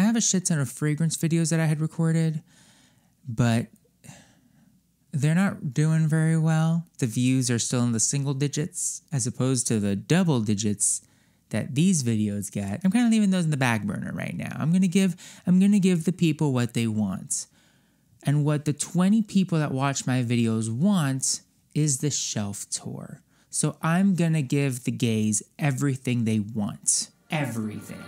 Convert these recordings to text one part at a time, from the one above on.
I have a shit ton of fragrance videos that I had recorded, but they're not doing very well. The views are still in the single digits as opposed to the double digits that these videos get. I'm kind of leaving those in the back burner right now. I'm going to give I'm going to give the people what they want. And what the 20 people that watch my videos want is the shelf tour. So I'm going to give the gays everything they want. Everything.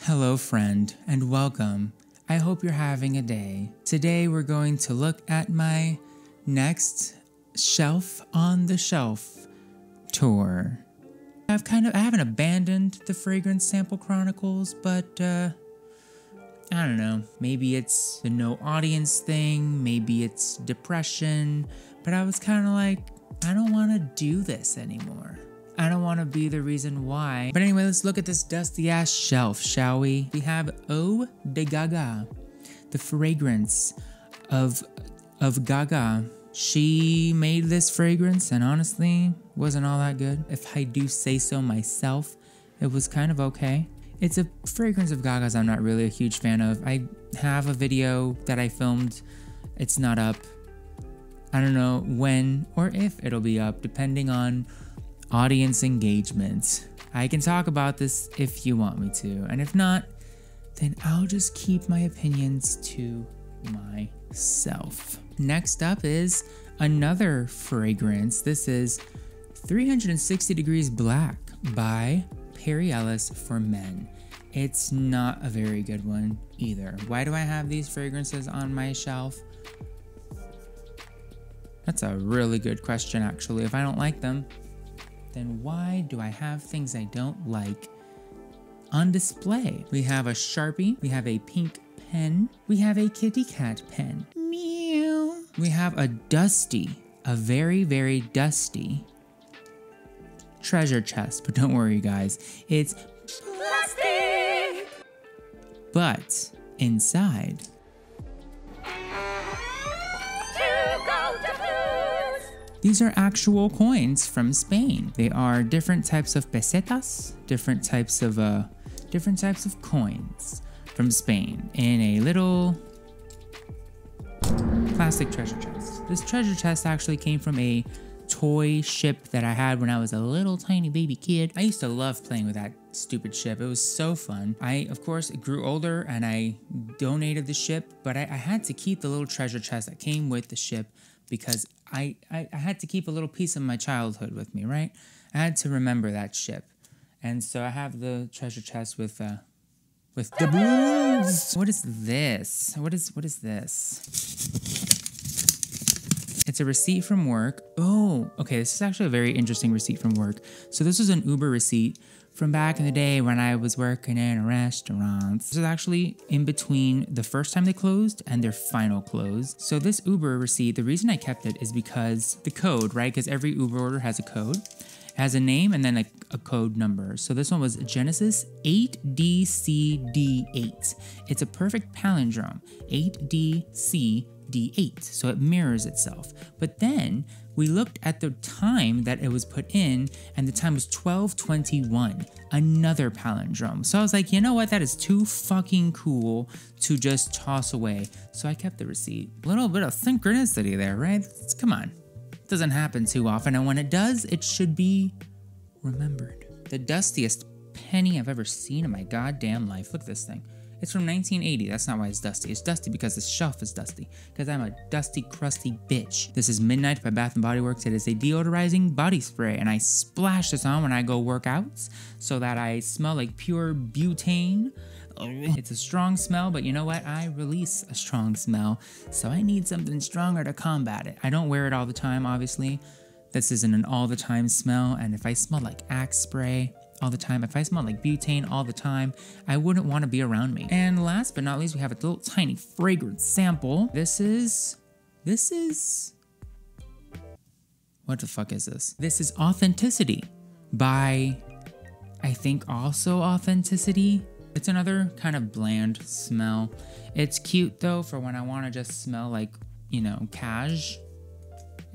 Hello, friend, and welcome. I hope you're having a day. Today, we're going to look at my next shelf on the shelf tour. I've kind of I haven't abandoned the fragrance sample chronicles, but uh I don't know. Maybe it's the no audience thing, maybe it's depression, but I was kind of like I don't want to do this anymore. I don't want to be the reason why. But anyway, let's look at this dusty ass shelf, shall we? We have Eau de Gaga, the fragrance of of Gaga. She made this fragrance and honestly wasn't all that good. If I do say so myself, it was kind of okay. It's a fragrance of Gaga's I'm not really a huge fan of. I have a video that I filmed. It's not up. I don't know when or if it'll be up, depending on audience engagement. I can talk about this if you want me to, and if not, then I'll just keep my opinions to myself. Next up is another fragrance. This is 360 Degrees Black by Perry Ellis for men. It's not a very good one either. Why do I have these fragrances on my shelf? That's a really good question, actually. If I don't like them, then why do I have things I don't like on display? We have a Sharpie, we have a pink pen, we have a kitty cat pen. Meow. We have a dusty, a very, very dusty treasure chest. But don't worry, guys, it's plastic. But inside, These are actual coins from Spain. They are different types of pesetas, different types of uh, different types of coins from Spain in a little plastic treasure chest. This treasure chest actually came from a toy ship that I had when I was a little tiny baby kid. I used to love playing with that stupid ship. It was so fun. I, of course, grew older and I donated the ship, but I, I had to keep the little treasure chest that came with the ship because I, I, I had to keep a little piece of my childhood with me, right? I had to remember that ship. And so I have the treasure chest with uh with the blues. What is this? What is what is this? It's a receipt from work. Oh, okay, this is actually a very interesting receipt from work. So this was an Uber receipt from back in the day when I was working in a restaurant. This is actually in between the first time they closed and their final close. So this Uber receipt, the reason I kept it is because the code, right? Because every Uber order has a code. Has a name and then a, a code number. So this one was Genesis 8DCD8. It's a perfect palindrome. 8DC D8, so it mirrors itself. But then we looked at the time that it was put in, and the time was 1221, another palindrome. So I was like, you know what? That is too fucking cool to just toss away. So I kept the receipt. A little bit of synchronicity there, right? Come on. Doesn't happen too often, and when it does, it should be remembered. The dustiest penny I've ever seen in my goddamn life. Look at this thing. It's from 1980. That's not why it's dusty. It's dusty because the shelf is dusty. Because I'm a dusty, crusty bitch. This is Midnight by Bath & Body Works. It is a deodorizing body spray, and I splash this on when I go workouts so that I smell like pure butane. It's a strong smell, but you know what? I release a strong smell, so I need something stronger to combat it. I don't wear it all the time, obviously. This isn't an all the time smell, and if I smell like axe spray, all the time, if I smell like butane all the time, I wouldn't want to be around me. And last but not least, we have a little tiny fragrance sample. This is, this is, what the fuck is this? This is Authenticity by, I think also Authenticity. It's another kind of bland smell. It's cute though for when I want to just smell like, you know, cash.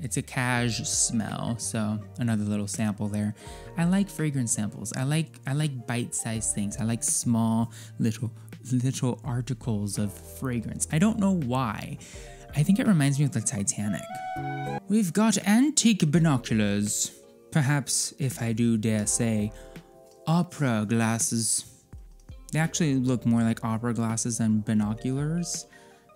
It's a cash smell, so another little sample there. I like fragrance samples. I like I like bite-sized things. I like small little little articles of fragrance. I don't know why. I think it reminds me of the Titanic. We've got antique binoculars. Perhaps, if I do dare say, opera glasses. They actually look more like opera glasses than binoculars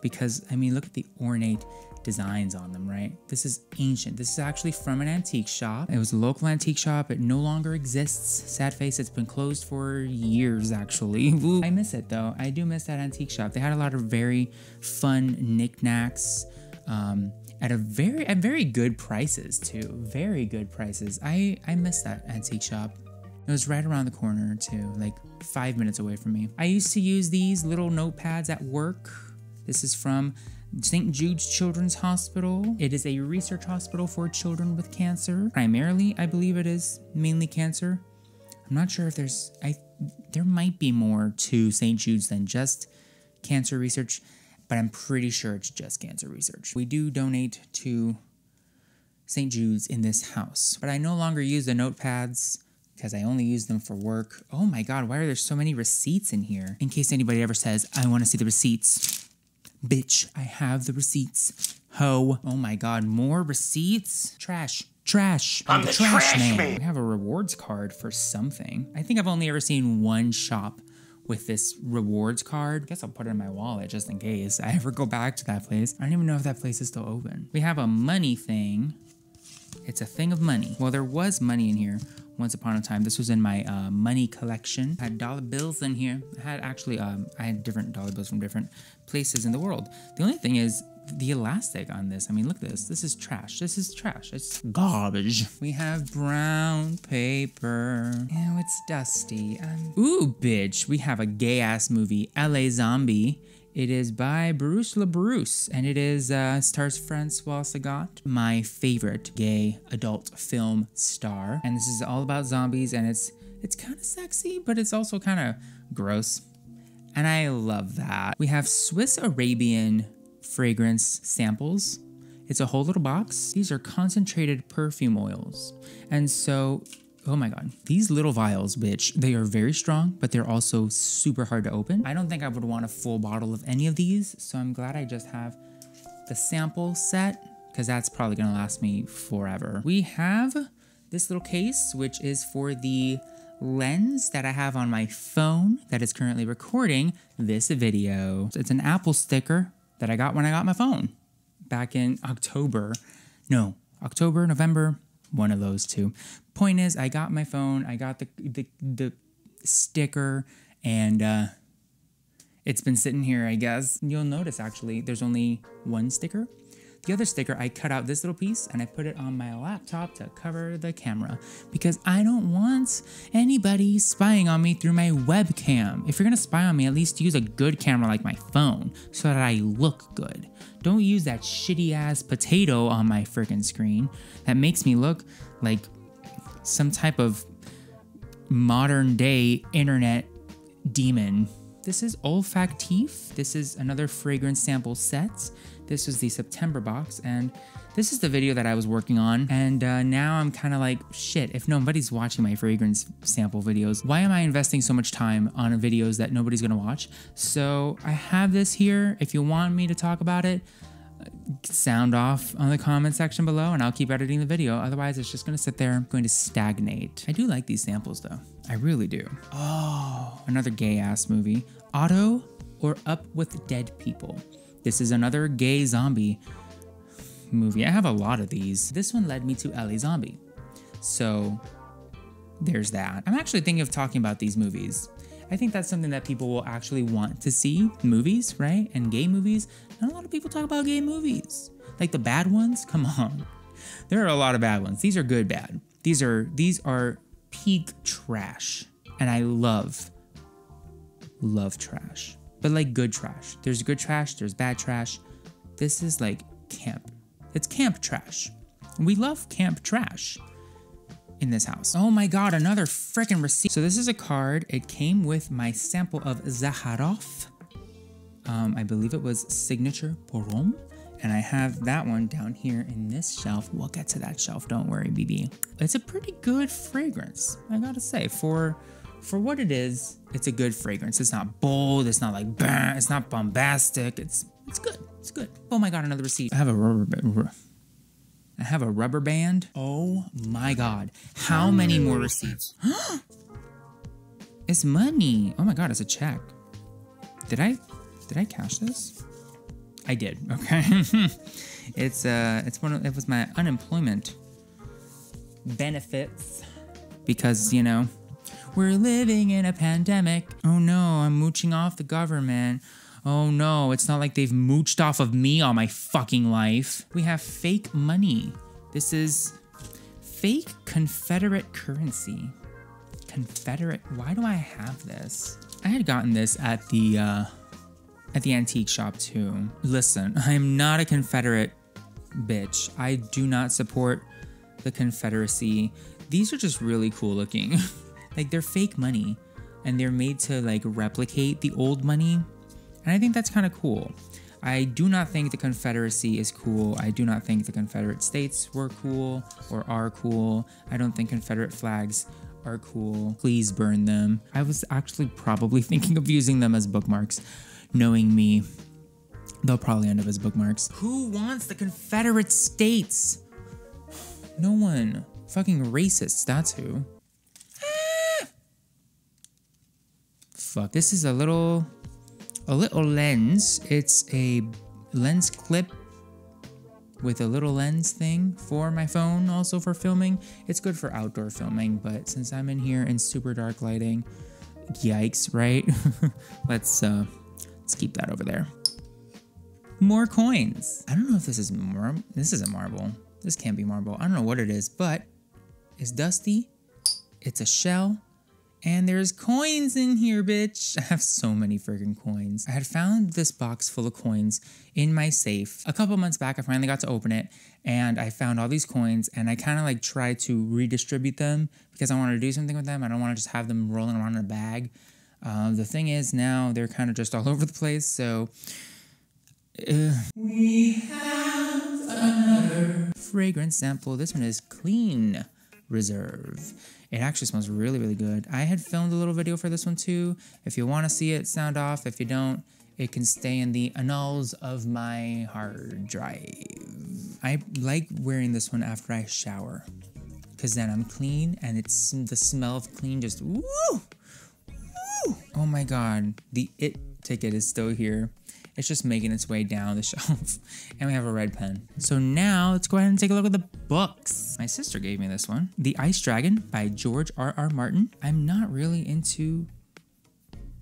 because, I mean, look at the ornate designs on them, right? This is ancient. This is actually from an antique shop. It was a local antique shop. It no longer exists. Sad face, it's been closed for years actually. I miss it though. I do miss that antique shop. They had a lot of very fun knickknacks. Um, at a very at very good prices too. Very good prices. I I miss that antique shop. It was right around the corner too, like five minutes away from me. I used to use these little notepads at work. This is from St. Jude's Children's Hospital. It is a research hospital for children with cancer. Primarily, I believe it is mainly cancer. I'm not sure if there's I there might be more to St. Jude's than just cancer research, but I'm pretty sure it's just cancer research. We do donate to St. Jude's in this house, but I no longer use the notepads because I only use them for work. Oh my god, why are there so many receipts in here? In case anybody ever says, I want to see the receipts. Bitch, I have the receipts. Ho. Oh my god, more receipts? Trash. Trash. I'm the trash man. We have a rewards card for something. I think I've only ever seen one shop with this rewards card. Guess I'll put it in my wallet just in case I ever go back to that place. I don't even know if that place is still open. We have a money thing. It's a thing of money. Well, there was money in here once upon a time. This was in my uh, money collection. I had dollar bills in here. I had actually, um, I had different dollar bills from different places in the world. The only thing is the elastic on this. I mean, look at this. This is trash. This is trash. It's garbage. We have brown paper. Ew, it's dusty. Um, ooh, bitch. We have a gay ass movie, LA Zombie. It is by Bruce LaBruce, and it is uh, stars Francois Sagat, my favorite gay adult film star. And this is all about zombies, and it's it's kind of sexy, but it's also kind of gross. And I love that. We have Swiss Arabian fragrance samples. It's a whole little box. These are concentrated perfume oils. And so Oh my god. These little vials, bitch, they are very strong, but they're also super hard to open. I don't think I would want a full bottle of any of these, so I'm glad I just have the sample set, because that's probably gonna last me forever. We have this little case, which is for the lens that I have on my phone that is currently recording this video. So it's an Apple sticker that I got when I got my phone back in October. No, October, November, one of those two. Point is, I got my phone, I got the the, the sticker, and uh, it's been sitting here. I guess you'll notice actually, there's only one sticker. The other sticker, I cut out this little piece and I put it on my laptop to cover the camera because I don't want anybody spying on me through my webcam. If you're gonna spy on me, at least use a good camera like my phone so that I look good. Don't use that shitty ass potato on my freaking screen that makes me look like some type of modern day internet demon. This is Olfactif. This is another fragrance sample set. This was the September box, and this is the video that I was working on. And uh, now I'm kind of like, shit, if nobody's watching my fragrance sample videos, why am I investing so much time on videos that nobody's gonna watch? So I have this here. If you want me to talk about it, sound off on the comment section below and I'll keep editing the video. Otherwise, it's just gonna sit there, going to stagnate. I do like these samples though. I really do. Oh, another gay ass movie. Otto or Up with Dead People. This is another gay zombie movie. I have a lot of these. This one led me to LA Zombie. So there's that. I'm actually thinking of talking about these movies. I think that's something that people will actually want to see movies, right? And gay movies. Not a lot of people talk about gay movies. Like the bad ones? Come on. There are a lot of bad ones. These are good bad. These are these are peak trash. And I love love trash. But like good trash. There's good trash, there's bad trash. This is like camp. It's camp trash. We love camp trash. in this house. Oh my god, another freaking receipt. So this is a card. It came with my sample of Zakharov. Um, I believe it was Signature Porom. And I have that one down here in this shelf. We'll get to that shelf, don't worry, BB. It's a pretty good fragrance, I gotta say. For for what it is, it's a good fragrance. It's not bold, it's not like bah, it's not bombastic. It's it's good. It's good. Oh my god, another receipt. I have a rubber band. I have a rubber band. Oh my god. How many more receipts? it's money. Oh my god, it's a check. Did I did I cash this? I did. Okay. it's uh it's one of, it was my unemployment benefits because, you know, we're living in a pandemic. Oh no, I'm mooching off the government. Oh no, it's not like they've mooched off of me all my fucking life. We have fake money. This is fake Confederate currency. Confederate. Why do I have this? I had gotten this at the uh, at the antique shop too. Listen, I am not a Confederate bitch. I do not support the Confederacy. These are just really cool looking. like they're fake money and they're made to like replicate the old money and I think that's kind of cool. I do not think the Confederacy is cool. I do not think the Confederate States were cool or are cool. I don't think Confederate flags are cool. Please burn them. I was actually probably thinking of using them as bookmarks. Knowing me, they'll probably end up as bookmarks. Who wants the Confederate States? No one. Fucking racists, that's who. Fuck, this is a little a little lens. It's a lens clip with a little lens thing for my phone, also for filming. It's good for outdoor filming, but since I'm in here in super dark lighting, yikes, right? let's uh, let's keep that over there. More coins. I don't know if this is mar- this isn't marble. This can't be marble. I don't know what it is, but it's dusty. It's a shell. And there's coins in here, bitch. I have so many freaking coins. I had found this box full of coins in my safe. A couple months back, I finally got to open it and I found all these coins and I kind of like tried to redistribute them because I wanted to do something with them. I don't want to just have them rolling around in a bag. Uh, the thing is now they're kind of just all over the place. So uh, we have another fragrance sample. This one is clean reserve. It actually smells really, really good. I had filmed a little video for this one too. If you want to see it, sound off. If you don't, it can stay in the annals of my hard drive. I like wearing this one after I shower because then I'm clean and it's the smell of clean just woo, woo. Oh my god, the it ticket is still here. It's just making its way down the shelf. and we have a red pen. So now let's go ahead and take a look at the books. My sister gave me this one. The Ice Dragon by George R. R. Martin. I'm not really into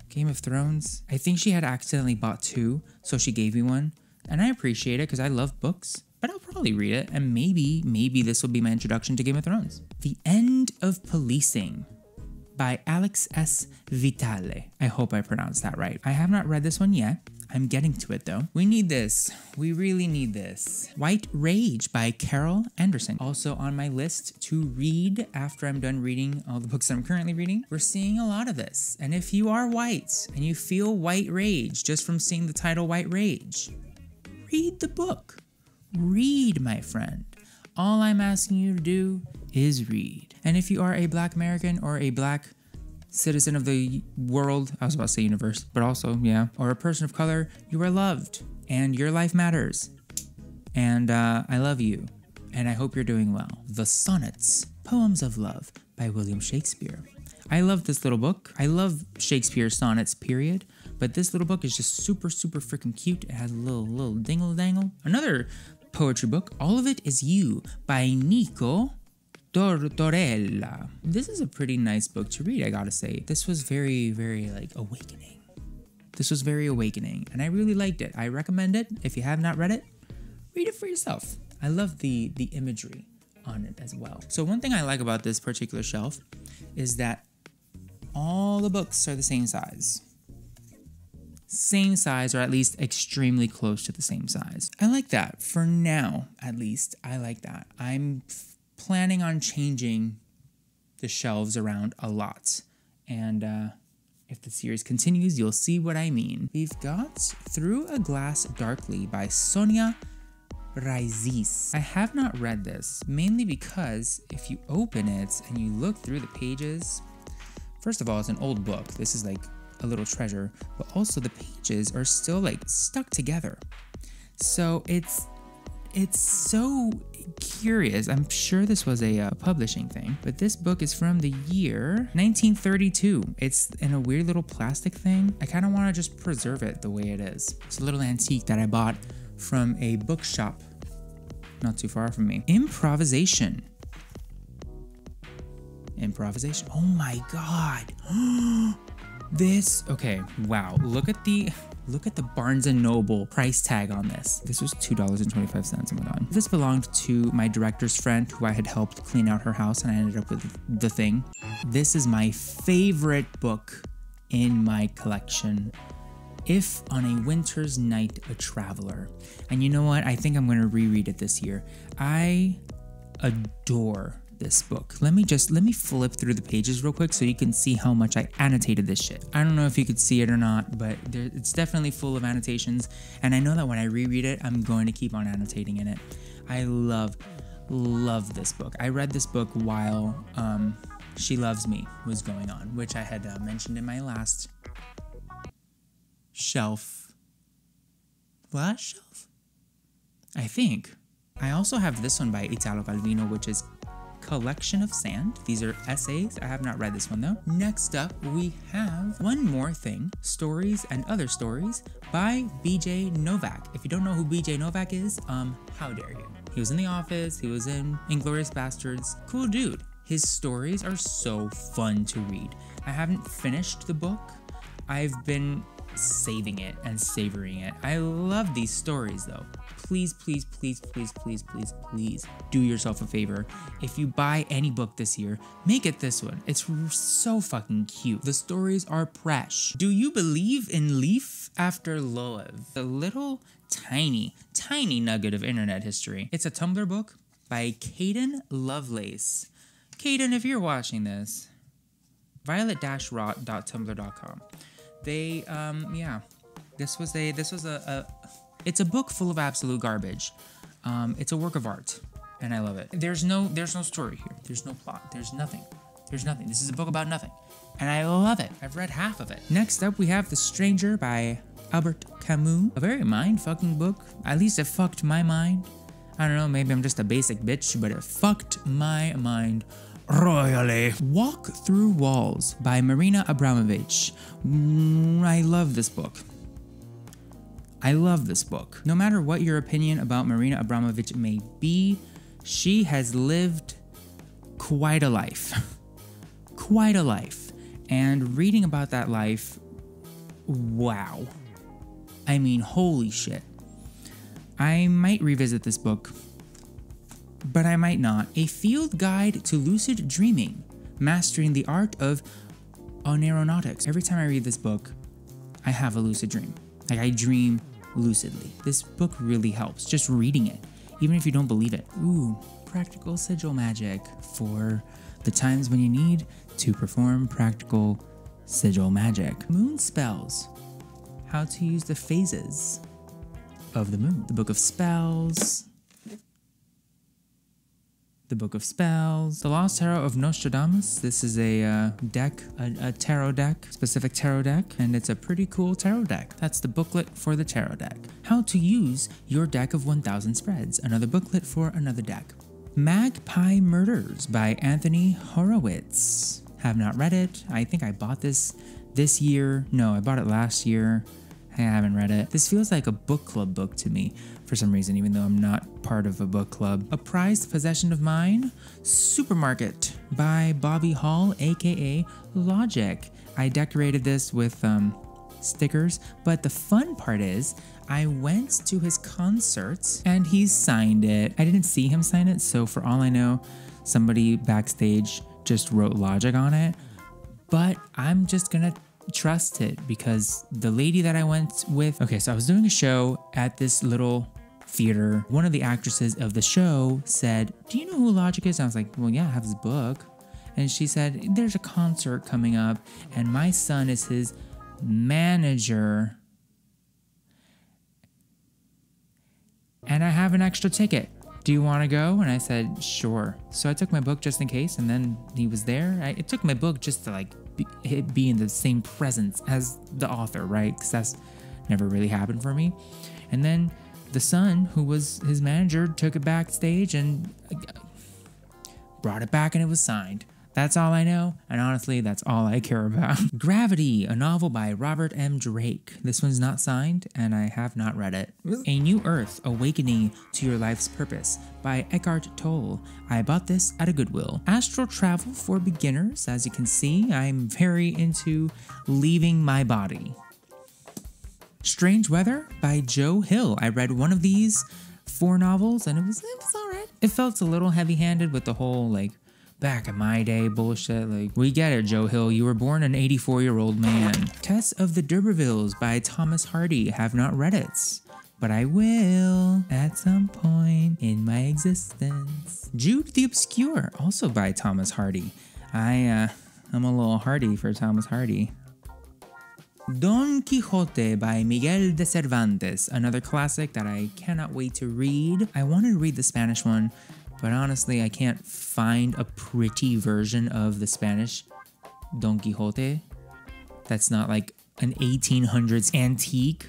Game of Thrones. I think she had accidentally bought two, so she gave me one. And I appreciate it because I love books but I'll probably read it, and maybe, maybe this will be my introduction to Game of Thrones. The End of Policing by Alex S. Vitale. I hope I pronounced that right. I have not read this one yet. I'm getting to it though. We need this. We really need this. White Rage by Carol Anderson. Also on my list to read after I'm done reading all the books I'm currently reading. We're seeing a lot of this. And if you are white and you feel white rage just from seeing the title White Rage, read the book. Read, my friend. All I'm asking you to do is read. And if you are a black American or a black citizen of the world, I was about to say universe, but also, yeah, or a person of color, you are loved and your life matters. And uh, I love you, and I hope you're doing well. The Sonnets, Poems of Love by William Shakespeare. I love this little book. I love Shakespeare's sonnets, period. But this little book is just super, super freaking cute. It has a little, little dingle dangle. Another poetry book, All of It Is You by Nico Tortorella. This is a pretty nice book to read, I gotta say. This was very, very like awakening. This was very awakening, and I really liked it. I recommend it. If you have not read it, read it for yourself. I love the the imagery on it as well. So one thing I like about this particular shelf is that all the books are the same size. Same size, or at least extremely close to the same size. I like that. For now, at least, I like that. I'm planning on changing the shelves around a lot. And uh, if the series continues, you'll see what I mean. We've got Through a Glass Darkly by Sonia Raisis. I have not read this, mainly because if you open it and you look through the pages, first of all, it's an old book. This is like a little treasure, but also the pages are still like stuck together. So it's it's so curious. I'm sure this was a uh, publishing thing, but this book is from the year 1932. It's in a weird little plastic thing. I kind of want to just preserve it the way it is. It's a little antique that I bought from a bookshop not too far from me. Improvisation. Improvisation. Oh my god. this okay, wow. Look at the Look at the Barnes & Noble price tag on this. This was $2.25, oh my god. This belonged to my director's friend who I had helped clean out her house and I ended up with the thing. This is my favorite book in my collection. If on a winter's night a traveler. And you know what? I think I'm going to reread it this year. I adore this book. Let me just let me flip through the pages real quick so you can see how much I annotated this shit. I don't know if you could see it or not, but there, it's definitely full of annotations, and I know that when I reread it, I'm going to keep on annotating in it. I love love this book. I read this book while um, She Loves Me was going on, which I had uh, mentioned in my last shelf. Last shelf? I think. I also have this one by Italo Calvino, which is Collection of Sand. These are essays. I have not read this one though. Next up, we have One More Thing Stories and Other Stories by BJ Novak. If you don't know who BJ Novak is, um, how dare you? He was in The Office, he was in Inglourious Basterds. Cool dude. His stories are so fun to read. I haven't finished the book. I've been saving it and savoring it. I love these stories though please, please, please, please, please, please, please do yourself a favor. If you buy any book this year, make it this one. It's so fucking cute. The stories are fresh. Do you believe in Leaf after Loev? A little tiny, tiny nugget of internet history. It's a Tumblr book by Caden Lovelace. Caden, if you're watching this, violet-rot.tumblr.com. They, um, yeah, this was a this was a, a it's a book full of absolute garbage. Um, it's a work of art, and I love it. There's no there's no story here. There's no plot. There's nothing. There's nothing. This is a book about nothing, and I love it. I've read half of it. Next up, we have The Stranger by Albert Camus. A very mind-fucking book. At least it fucked my mind. I don't know, maybe I'm just a basic bitch, but it fucked my mind royally. Walk Through Walls by Marina Abramovich. Mm, I love this book. I love this book. No matter what your opinion about Marina Abramovich may be, she has lived quite a life. quite a life. And reading about that life, wow. I mean, holy shit. I might revisit this book, but I might not. A field guide to lucid dreaming, mastering the art of oneironautics. Every time I read this book, I have a lucid dream. Like I dream lucidly. This book really helps, just reading it, even if you don't believe it. Ooh, practical sigil magic for the times when you need to perform practical sigil magic. Moon spells. How to use the phases of the moon. The book of spells, the Book of Spells, The Lost Tarot of Nostradamus. This is a uh, deck, a, a, tarot deck, specific tarot deck, and it's a pretty cool tarot deck. That's the booklet for the tarot deck. How to use your deck of 1000 spreads, another booklet for another deck. Magpie Murders by Anthony Horowitz. Have not read it. I think I bought this this year. No, I bought it last year. I haven't read it. This feels like a book club book to me for some reason, even though I'm not part of a book club. A prized possession of mine, Supermarket by Bobby Hall, aka Logic. I decorated this with um, stickers, but the fun part is I went to his concerts and he signed it. I didn't see him sign it, so for all I know, somebody backstage just wrote Logic on it. But I'm just gonna trust it because the lady that I went with, okay, so I was doing a show at this little theater. One of the actresses of the show said, Do you know who Logic is? I was like, Well, yeah, I have his book. and she said, There's a concert coming up, and my son is his manager. And I have an extra ticket. Do you want to go? And I said, Sure. So I took my book just in case, and then he was there. I, it took my book just to like be, be in the same presence as the author, right? Because that's never really happened for me. And then the son, who was his manager, took it backstage and uh, brought it back and it was signed. That's all I know, and honestly, that's all I care about. Gravity, a novel by Robert M. Drake. This one's not signed, and I have not read it. A New Earth, Awakening to Your Life's Purpose by Eckhart Tolle. I bought this at a Goodwill. Astral Travel for Beginners. As you can see, I'm very into leaving my body. Strange Weather by Joe Hill. I read one of these four novels, and it was, it was alright. It felt a little heavy handed with the whole, like, back in my day bullshit. Like, we get it, Joe Hill. You were born an 84 year old man. Tess of the D'Urbervilles by Thomas Hardy. Have not read it, but I will at some point in my existence. Jude the Obscure, also by Thomas Hardy. I, uh, I'm a little hardy for Thomas Hardy. Don Quixote by Miguel de Cervantes, another classic that I cannot wait to read. I wanted to read the Spanish one, but honestly, I can't find a pretty version of the Spanish Don Quixote that's not like an 1800s antique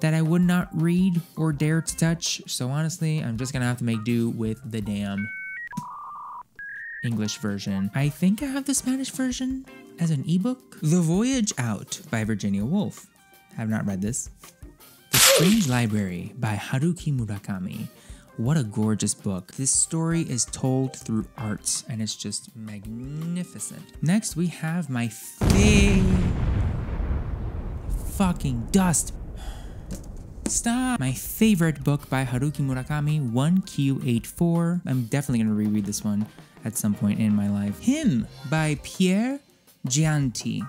that I would not read or dare to touch. So honestly, I'm just gonna have to make do with the damn English version. I think I have the Spanish version as an ebook. The Voyage Out by Virginia Woolf. Have not read this. The Strange Library by Haruki Murakami. What a gorgeous book. This story is told through art and it's just magnificent. Next, we have my fucking dust. Stop! My favorite book by Haruki Murakami, 1Q84. I'm definitely gonna reread this one at some point in my life. Him by Pierre Jeanty.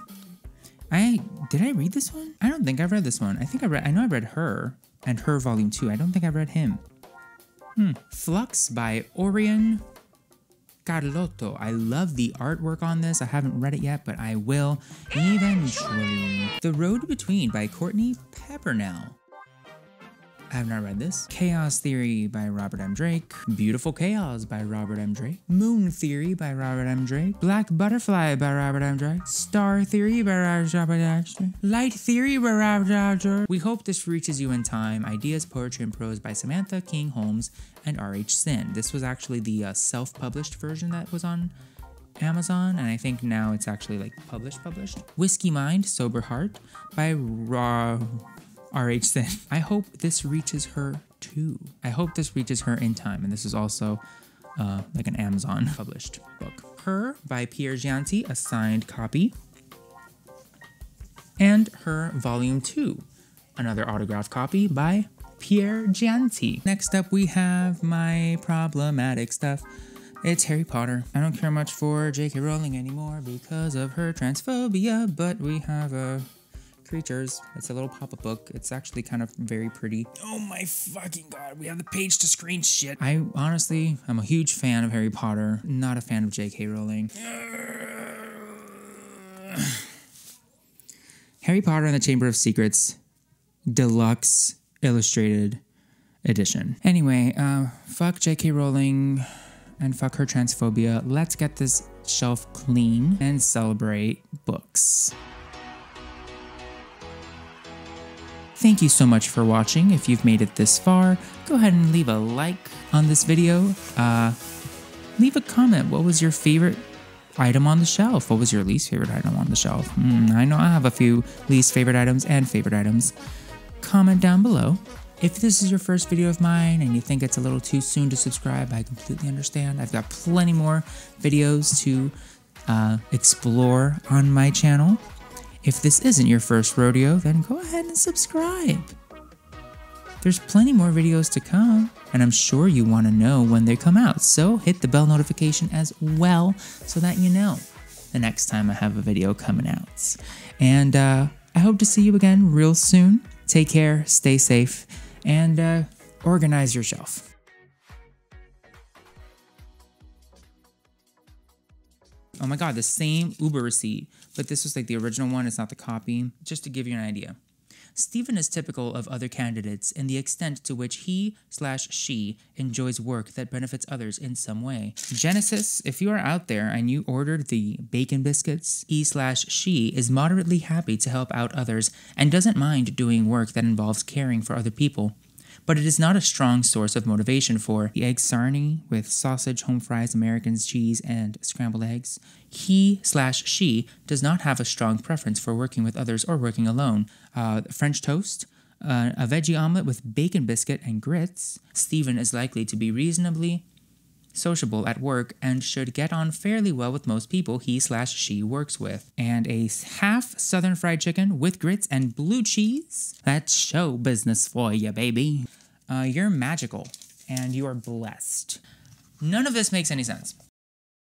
I did I read this one? I don't think I've read this one. I think I read I know I read her and her volume 2. I don't think I've read him. Hmm. Flux by Orion Carlotto. I love the artwork on this. I haven't read it yet, but I will eventually. The Road Between by Courtney Peppernell. I have not read this. Chaos Theory by Robert M. Drake. Beautiful Chaos by Robert M. Drake. Moon Theory by Robert M. Drake. Black Butterfly by Robert M. Drake. Star Theory by Robert M. Drake. Light Theory by Robert M. Drake. We hope this reaches you in time. Ideas, Poetry, and Prose by Samantha King Holmes and R.H. Sin. This was actually the uh, self-published version that was on Amazon, and I think now it's actually like published, published. Whiskey Mind, Sober Heart by Raw. RH Sin. I hope this reaches her too. I hope this reaches her in time. And this is also uh, like an Amazon published book. Her by Pierre Jeanty, a signed copy. And her volume two, another autographed copy by Pierre Jeanty. Next up, we have my problematic stuff. It's Harry Potter. I don't care much for J.K. Rowling anymore because of her transphobia, but we have a creatures. It's a little pop-up book. It's actually kind of very pretty. Oh my fucking god, we have the page to screen shit. I honestly, I'm a huge fan of Harry Potter, not a fan of J.K. Rowling. Harry Potter and the Chamber of Secrets Deluxe Illustrated Edition. Anyway, uh, fuck J.K. Rowling and fuck her transphobia. Let's get this shelf clean and celebrate books. Thank you so much for watching. If you've made it this far, go ahead and leave a like on this video. Uh, leave a comment. What was your favorite item on the shelf? What was your least favorite item on the shelf? Mm, I know I have a few least favorite items and favorite items. Comment down below. If this is your first video of mine and you think it's a little too soon to subscribe, I completely understand. I've got plenty more videos to uh, explore on my channel. If this isn't your first rodeo, then go ahead and subscribe. There's plenty more videos to come, and I'm sure you want to know when they come out, so hit the bell notification as well so that you know the next time I have a video coming out. And uh, I hope to see you again real soon. Take care, stay safe, and uh, organize your Oh my god, the same Uber receipt, but this was like the original one, it's not the copy, just to give you an idea. Stephen is typical of other candidates in the extent to which he slash she enjoys work that benefits others in some way. Genesis, if you are out there and you ordered the bacon biscuits, he slash she is moderately happy to help out others and doesn't mind doing work that involves caring for other people but it is not a strong source of motivation for the egg sarnie with sausage, home fries, Americans, cheese, and scrambled eggs. He slash she does not have a strong preference for working with others or working alone. Uh, French toast, uh, a veggie omelet with bacon biscuit and grits. Stephen is likely to be reasonably sociable at work and should get on fairly well with most people he slash she works with. And a half southern fried chicken with grits and blue cheese. That's show business for you, baby. Uh, you're magical and you are blessed. None of this makes any sense.